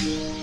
Yeah.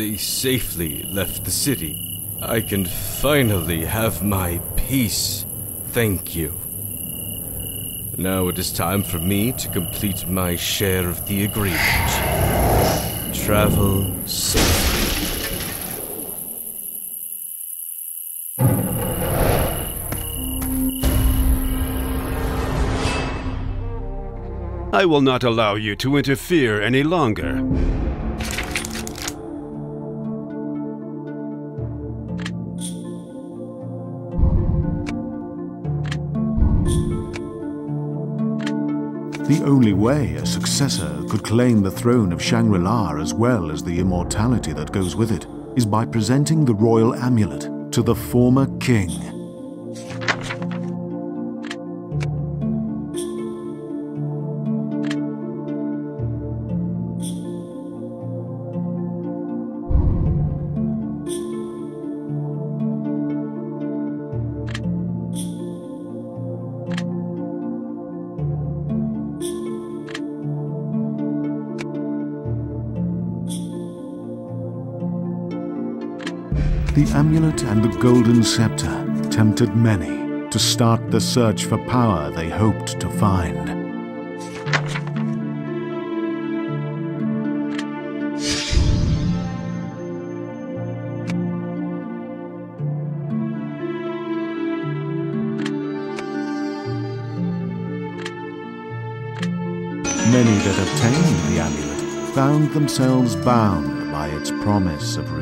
I safely left the city. I can finally have my peace. Thank you. Now it is time for me to complete my share of the agreement. Travel safely. I will not allow you to interfere any longer. The only way a successor could claim the throne of Shangri-La as well as the immortality that goes with it is by presenting the royal amulet to the former king. The amulet and the golden scepter tempted many to start the search for power they hoped to find. Many that obtained the amulet found themselves bound by its promise of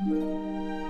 うん